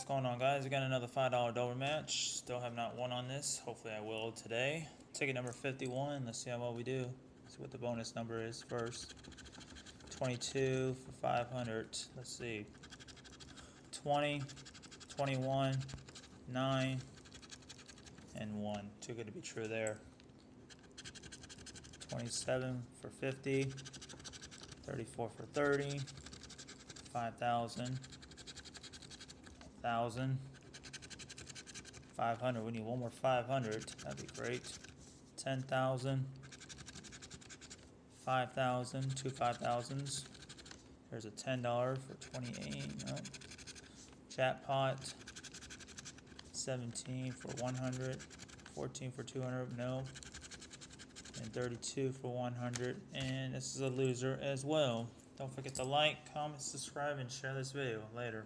What's going on, guys? We got another $5 over dollar match. Still have not won on this. Hopefully, I will today. Ticket number 51. Let's see how well we do. Let's See what the bonus number is first. 22 for 500. Let's see. 20, 21, 9, and 1. Too good to be true there. 27 for 50. 34 for 30. 5,000 thousand. Five hundred. We need one more five hundred. That'd be great. Ten thousand. Five thousand. Two five thousands. There's a ten dollar for twenty-eight. No. Jackpot. Seventeen for one hundred. Fourteen for two hundred. No. And thirty-two for one hundred. And this is a loser as well. Don't forget to like, comment, subscribe, and share this video. Later.